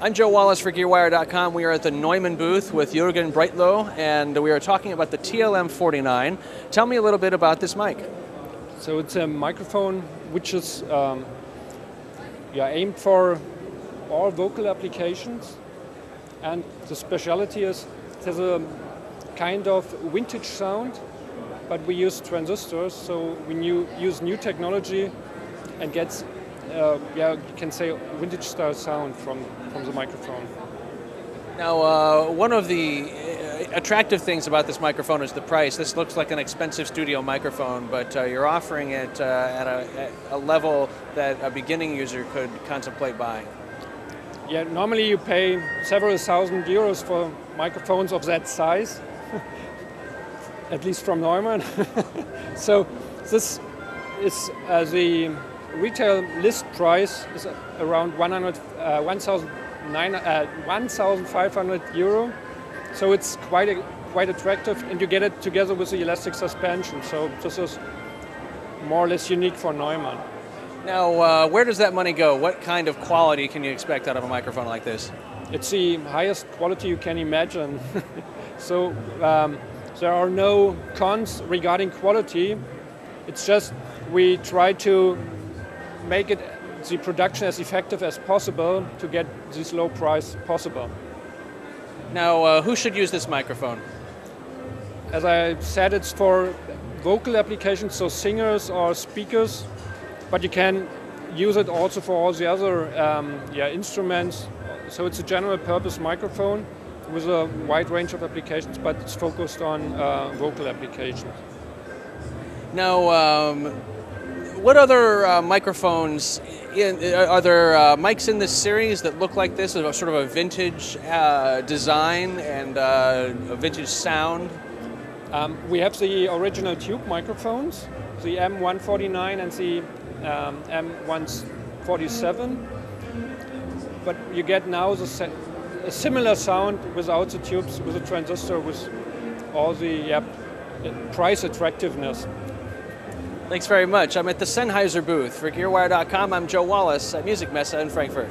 I'm Joe Wallace for GearWire.com. We are at the Neumann booth with Jürgen Breitlow, and we are talking about the TLM49. Tell me a little bit about this mic. So it's a microphone which is um, yeah, aimed for all vocal applications, and the specialty is it has a kind of vintage sound, but we use transistors, so we new, use new technology and gets uh, yeah, you can say vintage style sound from, from the microphone. Now, uh, one of the uh, attractive things about this microphone is the price. This looks like an expensive studio microphone, but uh, you're offering it uh, at, a, at, a, level that a beginning user could contemplate buying. Yeah, normally you pay several thousand euros for microphones of that size, at least from Neumann. so this is uh, the retail list price is around 100, uh, 1,500 uh, euro. So it's quite a, quite attractive, and you get it together with the elastic suspension. So this is more or less unique for Neumann. Now, uh, where does that money go? What kind of quality can you expect out of a microphone like this? It's the highest quality you can imagine. so um, there are no cons regarding quality. It's just we try to make it the production as effective as possible to get this low price possible. Now, uh, who should use this microphone? As I said, it's for vocal applications, so singers or speakers, but you can use it also for all the other um, yeah, instruments. So it's a general purpose microphone with a wide range of applications, but it's focused on uh, vocal applications. Now, um, what other uh, microphones, in, uh, are there uh, mics in this series that look like this, a sort of a vintage uh, design and uh, a vintage sound? Um, we have the original tube microphones, the M149 and the um, M147, but you get now the a similar sound without the tubes, with a transistor, with all the price attractiveness. Thanks very much. I'm at the Sennheiser booth. For GearWire.com, I'm Joe Wallace at Musikmesse in Frankfurt.